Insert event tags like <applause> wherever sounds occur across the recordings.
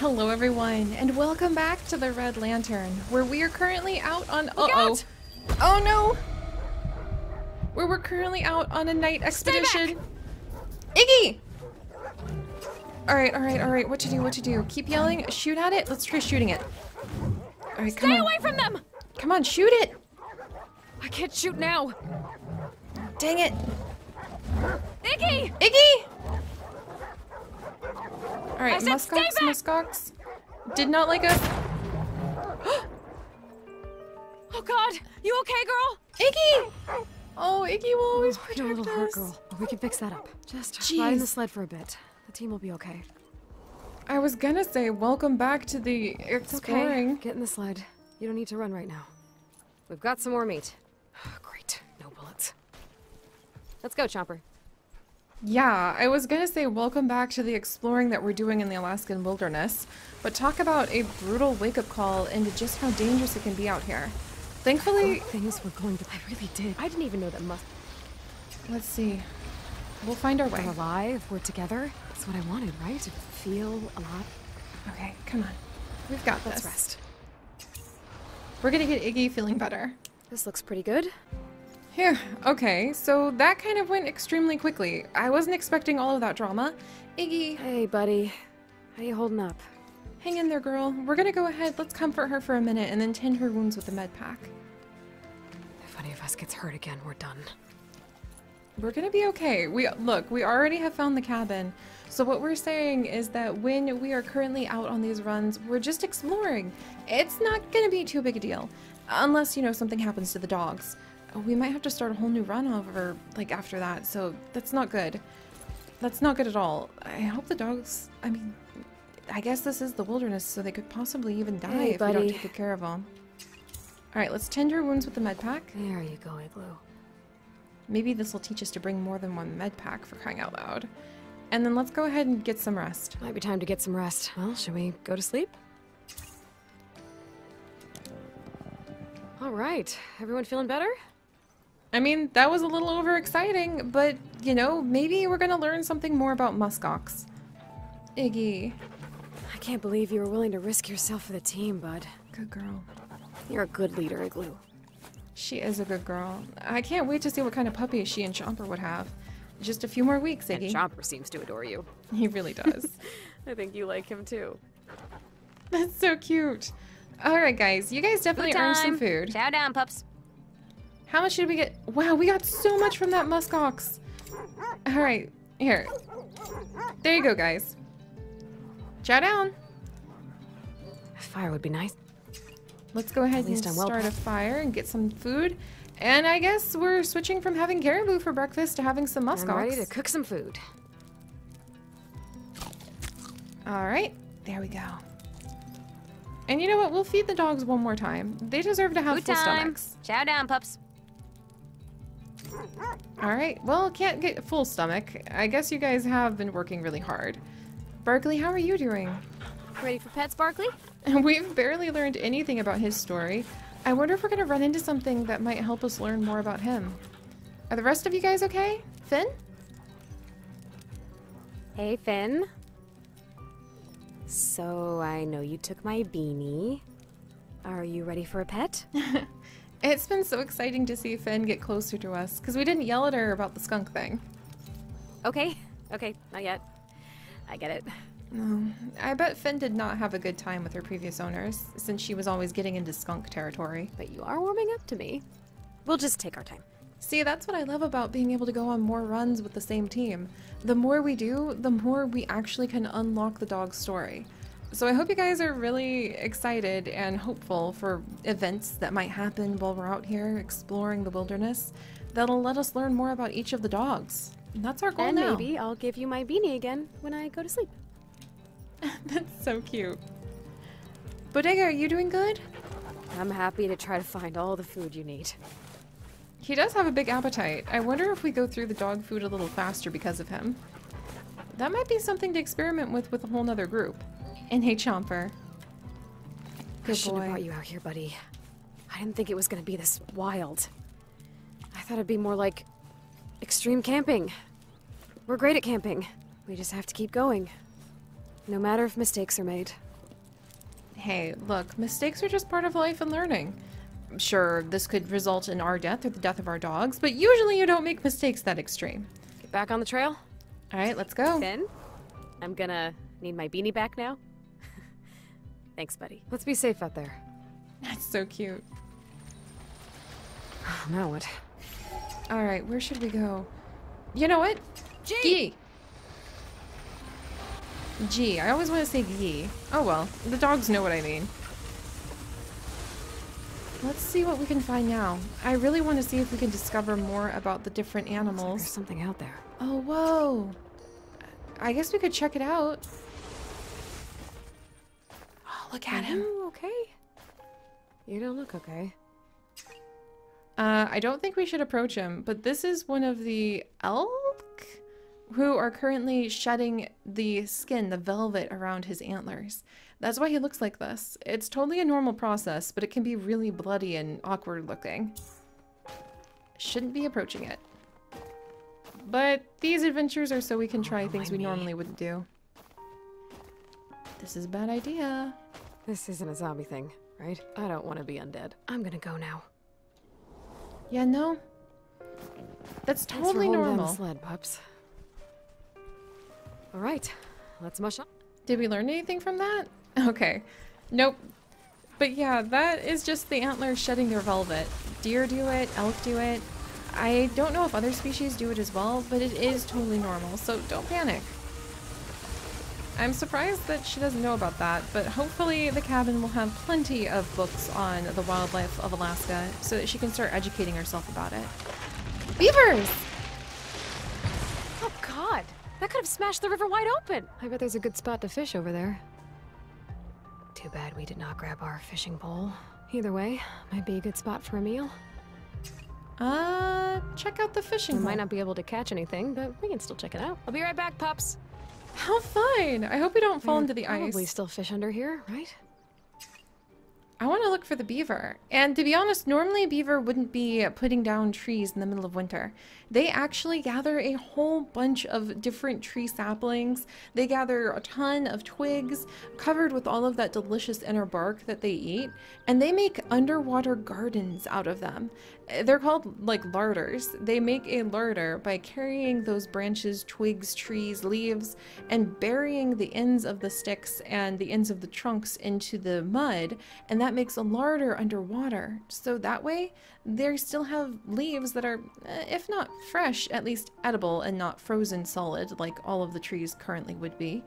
Hello, everyone, and welcome back to the Red Lantern, where we are currently out on. Uh oh. Oh no! Where we're currently out on a night expedition. Iggy! Alright, alright, alright. What to do, what to do? Keep yelling, shoot at it. Let's try shooting it. Alright, come Stay on. away from them! Come on, shoot it! I can't shoot now. Dang it. Iggy! Iggy! Alright, muskox, muskox. Did not like us. <gasps> Oh god, you okay, girl? Iggy! Oh, Iggy will always oh, a protect little hurt, us. girl. but We can fix that up. Just ride in the sled for a bit. The team will be okay. I was gonna say, welcome back to the It's okay. exploring. Get in the sled. You don't need to run right now. We've got some more meat. <sighs> Great. No bullets. Let's go, Chomper. Yeah, I was gonna say welcome back to the exploring that we're doing in the Alaskan wilderness, but talk about a brutal wake-up call into just how dangerous it can be out here. Thankfully, Things were going to. I really did. I didn't even know that must. let's see. We'll find our way. We're alive. We're together. That's what I wanted, right? To feel a lot. Okay, come on. We've got Let's this. rest. We're gonna get Iggy feeling better. This looks pretty good. Okay, so that kind of went extremely quickly. I wasn't expecting all of that drama. Iggy, Hey, buddy. How you holding up? hang in there, girl. We're gonna go ahead, let's comfort her for a minute and then tend her wounds with the med pack. If any of us gets hurt again, we're done. We're gonna be okay. We look, we already have found the cabin. So what we're saying is that when we are currently out on these runs, we're just exploring. It's not gonna be too big a deal. Unless, you know, something happens to the dogs. Oh, we might have to start a whole new run over like after that, so that's not good. That's not good at all. I hope the dogs I mean I guess this is the wilderness, so they could possibly even die Hey, if we don't take good care of them. Alright, let's tend her wounds with the med pack. There you go, Igloo. Maybe this will teach us to bring more than one med pack for crying out loud. And then let's go ahead and get some rest. Might be time to get some rest. Well, shall we go to sleep? All right. Everyone feeling better? I mean, that was a little overexciting, but you know, maybe we're gonna learn something more about muskox. Iggy, I can't believe you were willing to risk yourself for the team, bud. good girl. You're a good leader, Igloo. She is a good girl. I can't wait to see what kind of puppy she and Chomper would have. Just a few more weeks, And Iggy. Chomper seems to adore you. <laughs> He really does. <laughs> I think you like him too. That's so cute. All right, guys, you guys definitely earned some food. Chow down, pups. How much did we get? Wow, we got so much from that muskox. All right, here. There you go, guys. Chow down. A Fire would be nice. Let's go ahead At and well start a fire and get some food. And I guess we're switching from having caribou for breakfast to having some I'm muskox. ready to cook some food. All right, there we go. And you know what? We'll feed the dogs one more time. They deserve to have Food full time. stomachs. Chow down, pups. All right. Well, can't get full stomach. I guess you guys have been working really hard. Barkley, how are you doing? Ready for pets, Barkley? <laughs> We've barely learned anything about his story. I wonder if we're gonna run into something that might help us learn more about him. Are the rest of you guys okay? Finn? Hey, Finn. So, I know you took my beanie. Are you ready for a pet? <laughs> It's been so exciting to see Finn get closer to us because we didn't yell at her about the skunk thing. Okay. Okay, not yet. I get it. No, I bet Finn did not have a good time with her previous owners since she was always getting into skunk territory. But you are warming up to me. We'll just take our time. See, that's what I love about being able to go on more runs with the same team. The more we do, the more we actually can unlock the dog's story. So I hope you guys are really excited and hopeful for events that might happen while we're out here exploring the wilderness that'll let us learn more about each of the dogs. And that's our goal and now. maybe I'll give you my beanie again when I go to sleep. <laughs> that's so cute. Bodega, are you doing good? I'm happy to try to find all the food you need. He does have a big appetite. I wonder if we go through the dog food a little faster because of him. That might be something to experiment with with a whole nother group. And hey, Chomper. I Good should have boy. brought you out here, buddy. I didn't think it was gonna be this wild. I thought it'd be more like extreme camping. We're great at camping. We just have to keep going. No matter if mistakes are made. Hey, look, mistakes are just part of life and learning. Sure, this could result in our death or the death of our dogs, but usually you don't make mistakes that extreme. Get back on the trail. All right, let's go. Finn, I'm gonna need my beanie back now. Thanks, buddy. Let's be safe out there. That's so cute. Oh, now what? All right, where should we go? You know what? G! Gee. Gee, I always want to say gee. Oh well, the dogs know what I mean. Let's see what we can find now. I really want to see if we can discover more about the different animals. There's something out there. Oh, whoa. I guess we could check it out. Oh, look at him. You okay? You don't look okay. Uh, I don't think we should approach him, but this is one of the elk who are currently shedding the skin, the velvet around his antlers. That's why he looks like this. It's totally a normal process, but it can be really bloody and awkward looking. Shouldn't be approaching it. But these adventures are so we can try Don't things we normally wouldn't do. This is a bad idea. This isn't a zombie thing, right? I don't want to be undead. I'm gonna go now. Yeah, no. That's totally for holding down normal. sled, pups. All right, let's mush on. Did we learn anything from that? <laughs> Okay. Nope. But yeah, that is just the antlers shedding their velvet. Deer do it, elk do it. I don't know if other species do it as well, but it is totally normal, so don't panic. I'm surprised that she doesn't know about that, but hopefully the cabin will have plenty of books on the wildlife of Alaska so that she can start educating herself about it. Beavers! Oh God, that could have smashed the river wide open. I bet there's a good spot to fish over there. Too bad we did not grab our fishing pole. Either way, might be a good spot for a meal. Uh, check out the fishing We might not be able to catch anything, but we can still check it out. I'll be right back, pups. How fun! I hope we don't fall into the probably ice. still fish under here, right? I want to look for the beaver. And to be honest, normally beaver wouldn't be putting down trees in the middle of winter. They actually gather a whole bunch of different tree saplings. They gather a ton of twigs covered with all of that delicious inner bark that they eat, and they make underwater gardens out of them. They're called like larders. They make a larder by carrying those branches, twigs, trees, leaves, and burying the ends of the sticks and the ends of the trunks into the mud, and that makes a larder underwater. So that way, they still have leaves that are, uh, if not fresh, at least edible and not frozen solid like all of the trees currently would be,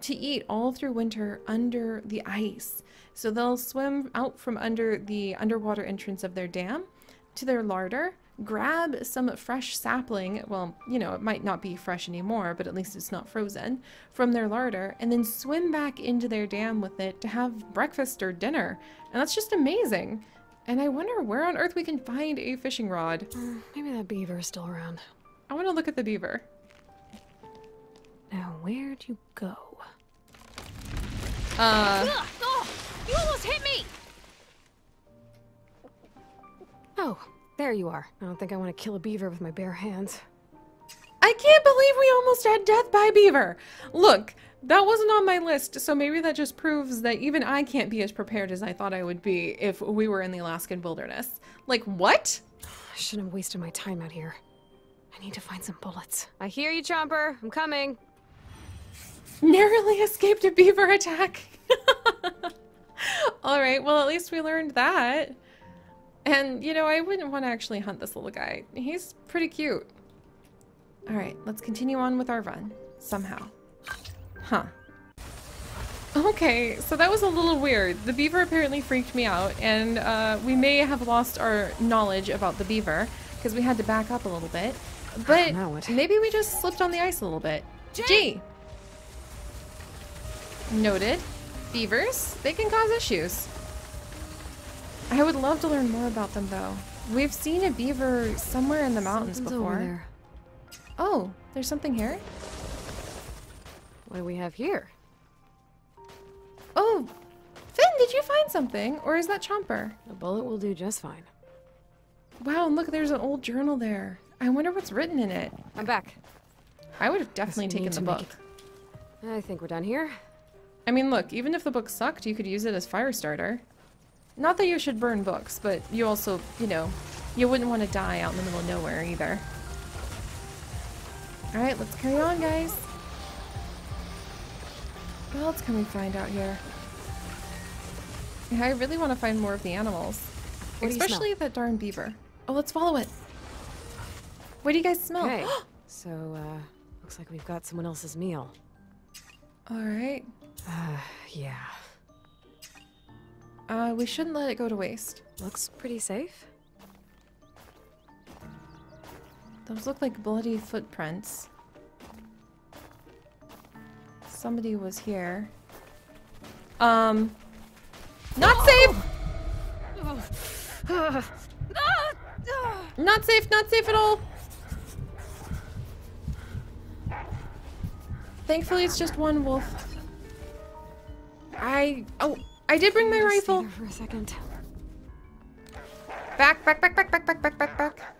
to eat all through winter under the ice. So they'll swim out from under the underwater entrance of their dam to their larder, grab some fresh sapling, well, you know, it might not be fresh anymore, but at least it's not frozen, from their larder, and then swim back into their dam with it to have breakfast or dinner. And that's just amazing. And I wonder where on earth we can find a fishing rod. Hmm, Maybe that beaver is still around. I want to look at the beaver. Now, where'd you go? Uh, Ugh! Oh, you almost hit me! Oh, there you are. I don't think I want to kill a beaver with my bare hands. I can't believe we almost had death by beaver. Look, that wasn't on my list, so maybe that just proves that even I can't be as prepared as I thought I would be if we were in the Alaskan wilderness. Like, what? I shouldn't have wasted my time out here. I need to find some bullets. I hear you, Chomper. I'm coming. Narrowly escaped a beaver attack. <laughs> All right, well, at least we learned that. And, you know, I wouldn't want to actually hunt this little guy. He's pretty cute. All right, let's continue on with our run. Somehow. Huh. Okay, so that was a little weird. The beaver apparently freaked me out, and uh, we may have lost our knowledge about the beaver because we had to back up a little bit. But maybe we just slipped on the ice a little bit. Gee! Noted. Beavers, they can cause issues. I would love to learn more about them though. We've seen a beaver somewhere in the mountains Something's before. there. Oh, there's something here? What do we have here? Oh, Finn, did you find something? Or is that Chomper? A bullet will do just fine. Wow, and look, there's an old journal there. I wonder what's written in it. I'm back. I would have definitely taken the book. I think we're done here. I mean, look, even if the book sucked, you could use it as fire starter. Not that you should burn books, but you also, you know, you wouldn't want to die out in the middle of nowhere either. Alright, let's carry on, guys. What else can we find out here? Yeah, I really want to find more of the animals. What do you smell? Especially that darn beaver. Oh, let's follow it. What do you guys smell? Hey. <gasps> so, uh, looks like we've got someone else's meal. Alright. Uh, yeah. Uh, we shouldn't let it go to waste. Looks pretty safe. Those look like bloody footprints. Somebody was here. Um, not safe! <sighs> Not safe, not safe at all! Thankfully, it's just one wolf. I... Oh, I did bring my rifle. for a second. Back, back, back, back, back, back, back, back, back.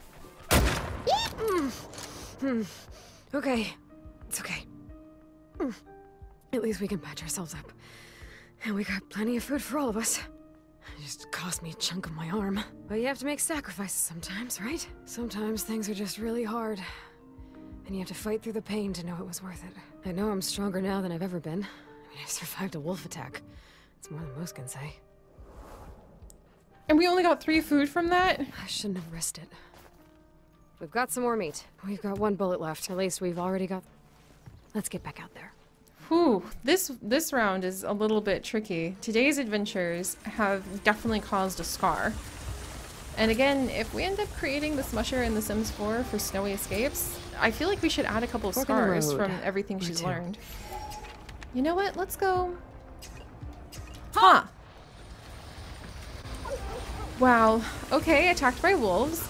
Okay, it's okay. Mm. At least we can patch ourselves up. And we got plenty of food for all of us. It just cost me a chunk of my arm. But you have to make sacrifices sometimes, right? Sometimes things are just really hard. And you have to fight through the pain to know it was worth it. I know I'm stronger now than I've ever been. I mean, I survived a wolf attack. It's more than most can say. And we only got three food from that? I shouldn't have risked it. We've got some more meat. We've got one bullet left. At least we've already got... Let's get back out there. Whew, this this round is a little bit tricky. Today's adventures have definitely caused a scar. And again, if we end up creating the Smusher in The Sims 4 for Snowy Escapes, I feel like we should add a couple of Fork scars from everything Or she's two. learned. You know what? Let's go. Huh. Wow. Okay, attacked by wolves.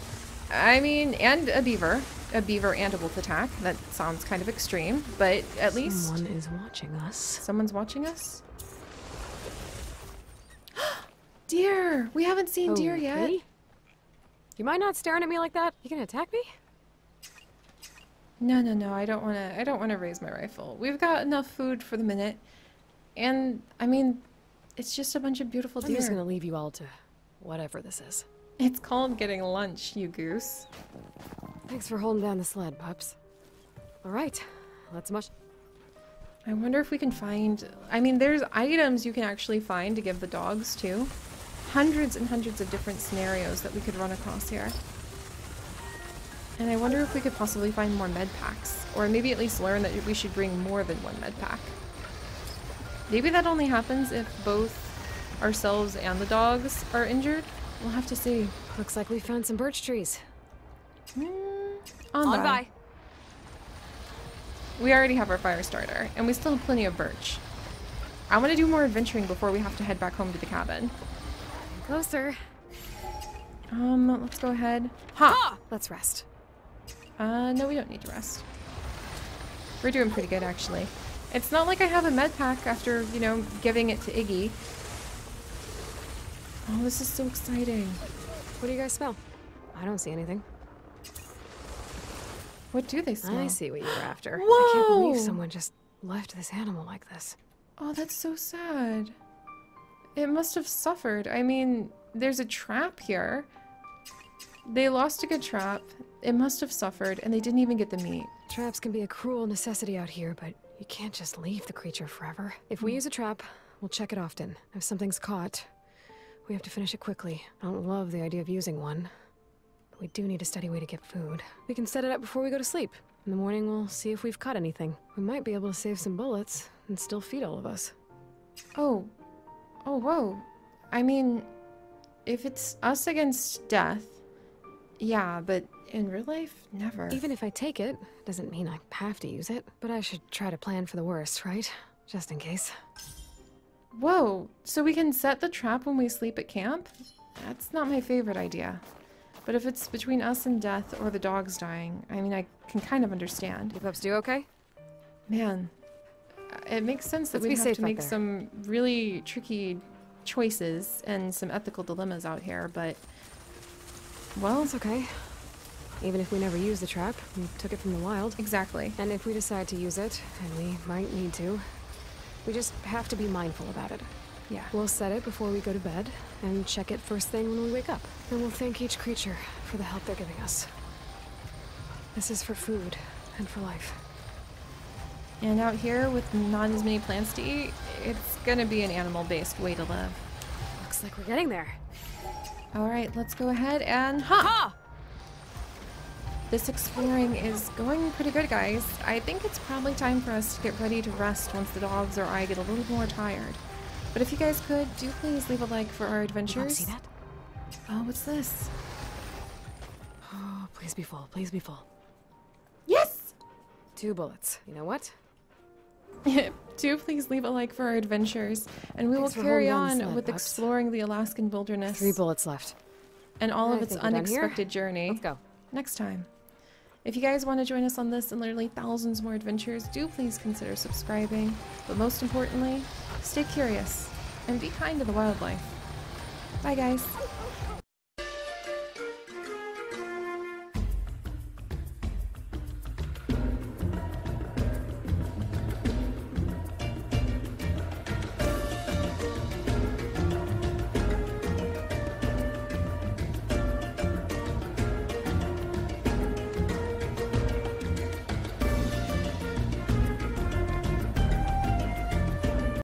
I mean, and a beaver. A beaver and a wolf attack. That sounds kind of extreme, but at least Someone is watching us. Someone's watching us? <gasps> deer! We haven't seen deer yet. You mind not staring at me like that? You gonna attack me? No, no, no. I don't want to I don't want to raise my rifle. We've got enough food for the minute. And I mean, it's just a bunch of beautiful I'm deer. just gonna leave you all to whatever this is. It's called getting lunch, you goose. Thanks for holding down the sled, pups. All right, let's mush. I wonder if we can find I mean, there's items you can actually find to give the dogs too. Hundreds and hundreds of different scenarios that we could run across here. And I wonder if we could possibly find more med packs. Or maybe at least learn that we should bring more than one med pack. Maybe that only happens if both ourselves and the dogs are injured. We'll have to see. Looks like we found some birch trees. Hmm, on, On by. by. We already have our fire starter, and we still have plenty of birch. I want to do more adventuring before we have to head back home to the cabin. Closer. Um, let's go ahead. Ha! Let's rest. Uh, no, we don't need to rest. We're doing pretty good, actually. It's not like I have a med pack after, you know, giving it to Iggy. Oh, this is so exciting. What do you guys smell? I don't see anything. What do they smell? I see what you were after. Whoa! I can't believe someone just left this animal like this. Oh, that's so sad. It must have suffered. I mean, there's a trap here. They lost a good trap. It must have suffered, and they didn't even get the meat. Traps can be a cruel necessity out here, but you can't just leave the creature forever. If we hmm. use a trap, we'll check it often. If something's caught, we have to finish it quickly. I don't love the idea of using one. But we do need a steady way to get food. We can set it up before we go to sleep. In the morning, we'll see if we've caught anything. We might be able to save some bullets and still feed all of us. Oh. Oh, whoa. I mean, if it's us against death, yeah, but in real life, never. Even if I take it, doesn't mean I have to use it. But I should try to plan for the worst, right? Just in case. Whoa, so we can set the trap when we sleep at camp? That's not my favorite idea. But if it's between us and death or the dogs dying, I mean, I can kind of understand. You pups do okay? Man, uh, it makes sense that we have to make some really tricky choices and some ethical dilemmas out here, but well, It's okay. Even if we never use the trap, we took it from the wild. exactly. And if we decide to use it, and we might need to, We just have to be mindful about it. Yeah. We'll set it before we go to bed, and check it first thing when we wake up. And we'll thank each creature for the help they're giving us. This is for food and for life. And out here with not as many plants to eat, it's gonna be an animal-based way to live. Looks like we're getting there. All right, let's go ahead and ha! Ha! This exploring is going pretty good, guys. I think it's probably time for us to get ready to rest once the dogs or I get a little more tired. But if you guys could, do please leave a like for our adventures. see that? Oh, what's this? Oh, please be full. Please be full. Yes! Two bullets. You know what? <laughs> do please leave a like for our adventures, and we Thanks will carry on on the sled, with exploring the Alaskan wilderness Three bullets left. and all I of its think we're done here. unexpected journey. Let's go. next time. If you guys want to join us on this and literally thousands more adventures, do please consider subscribing. But most importantly, stay curious and be kind to the wildlife. Bye, guys.